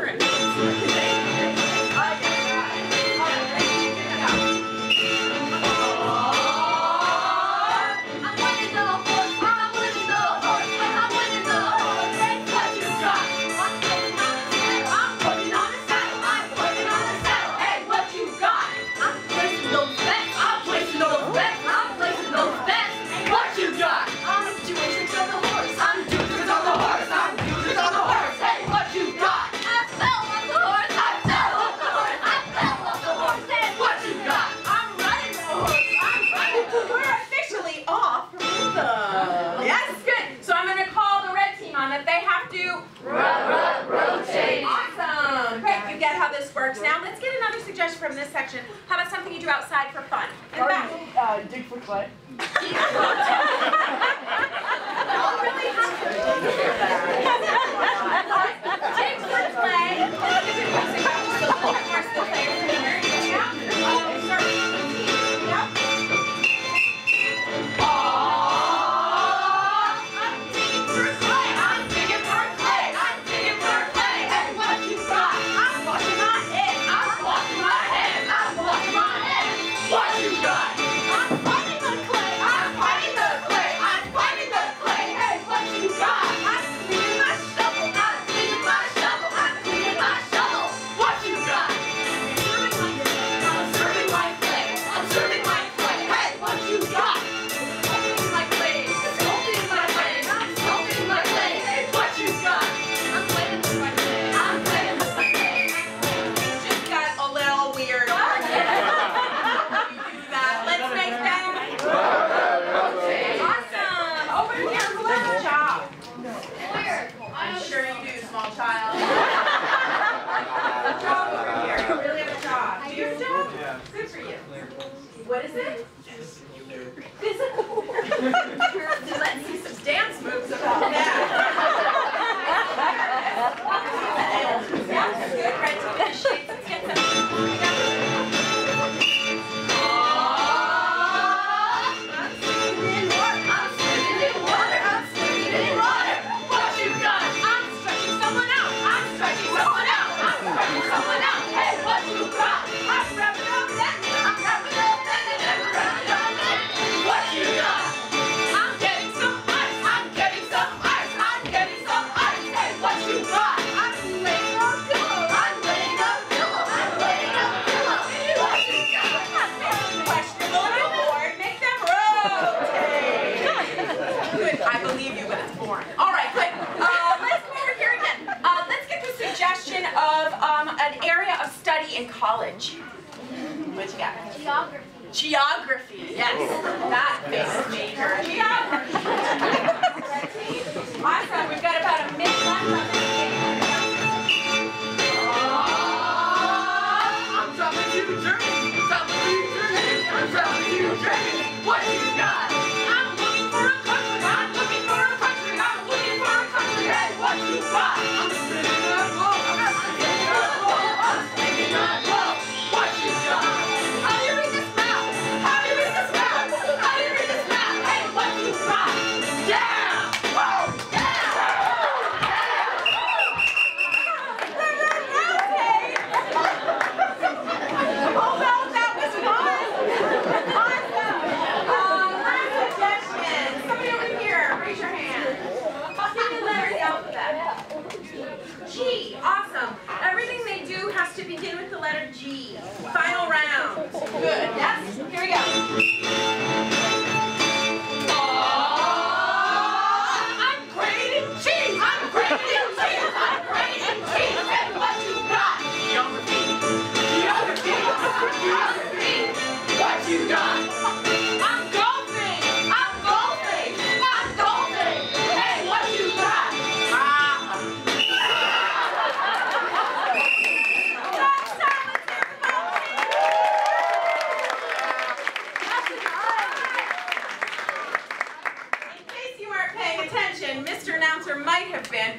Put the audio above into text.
trick. but What is it? in college? What'd you get? Geography. Geography, yes. Oh. That makes me. Geography. begin with the letter G. Final round. Good. That's announcer might have been,